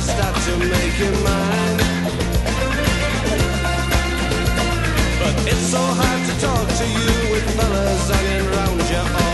just had to make you mine. But it's so hard to talk to you with fellas hanging round you all.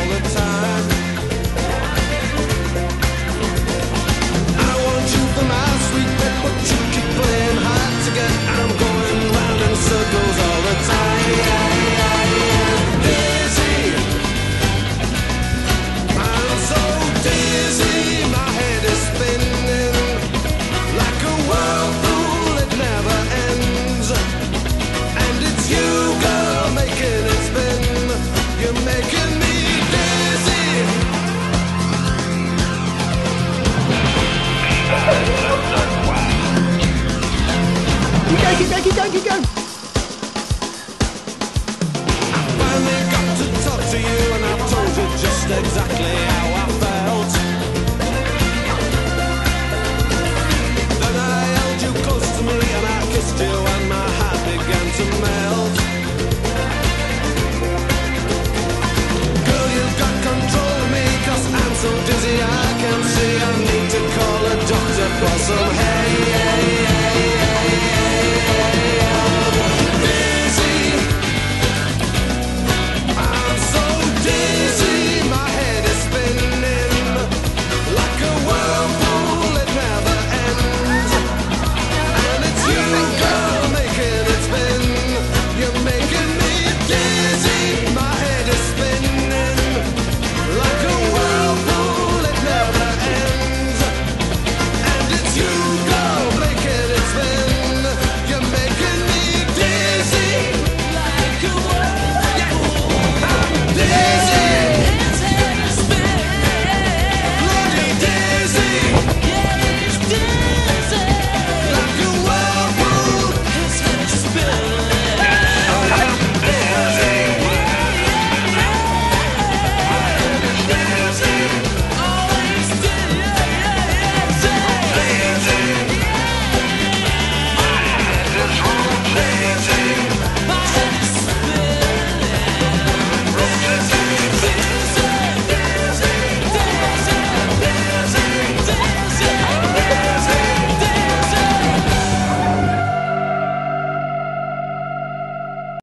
going, keep going, go, going. I finally got to talk to you and I told you just exactly how I felt. Then I held you close to me and I kissed you and my heart began to melt. Girl, you've got control of me i I'm so dizzy I can't see. I need to call a doctor for some help.